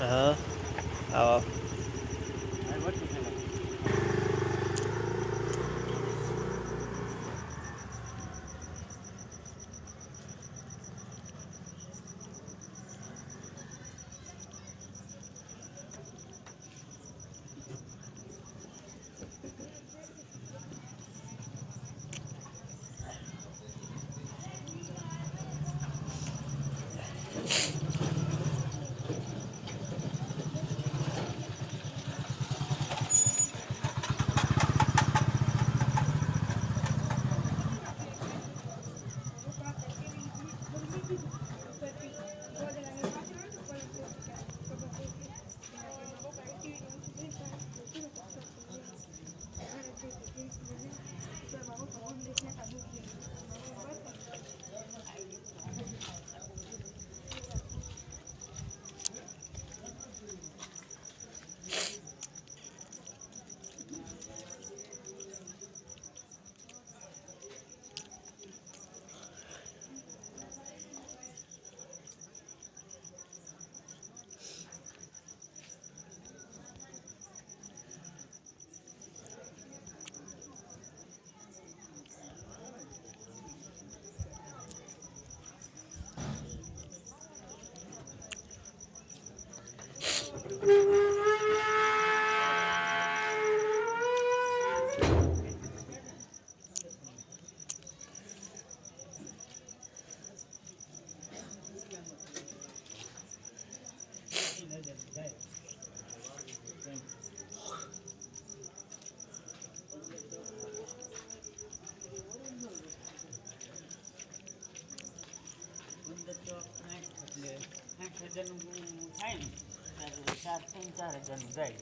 Uh huh. Oh. હજારનું થાય ને ત્યારે સાત ત્રણ ચાર હજારનું જાય